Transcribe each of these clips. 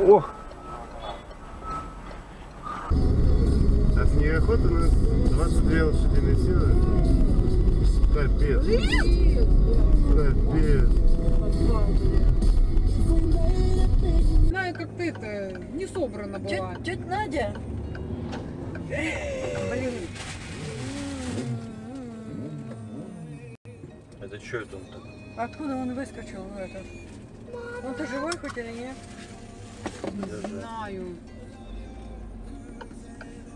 О! А снегоход у нас 22 лошадиные силы. Капец. Капец. Знаю, как ты это не собрана была. Тетя, Надя. Блин. Это что это он так? Откуда он выскочил этот? Он ты живой хоть или нет? Не знаю.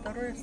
Второй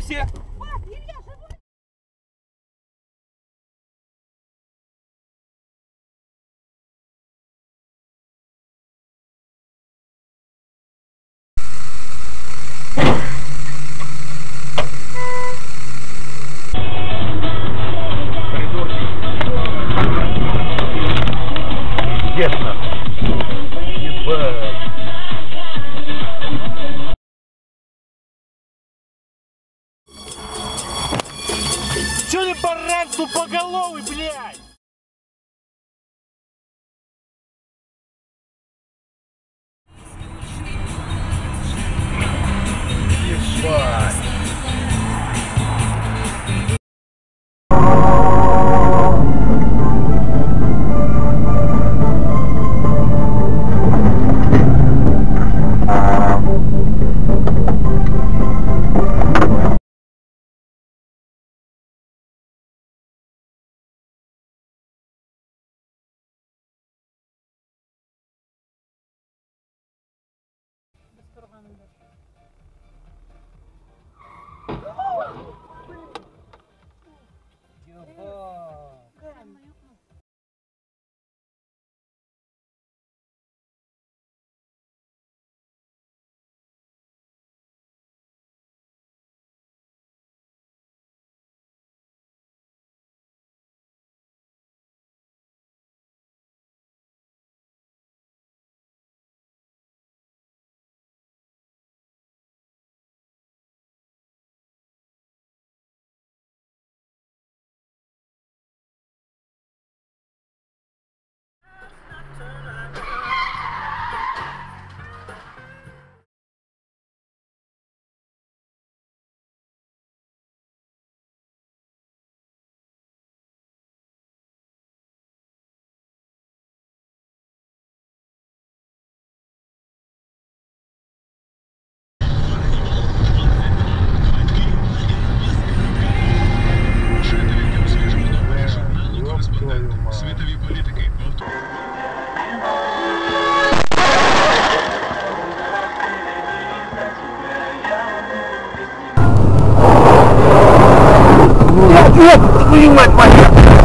Живы все? Нахуй. Ебать. Чё ты баран тупоголовый, блядь? світовій політики. Твою мать, мать!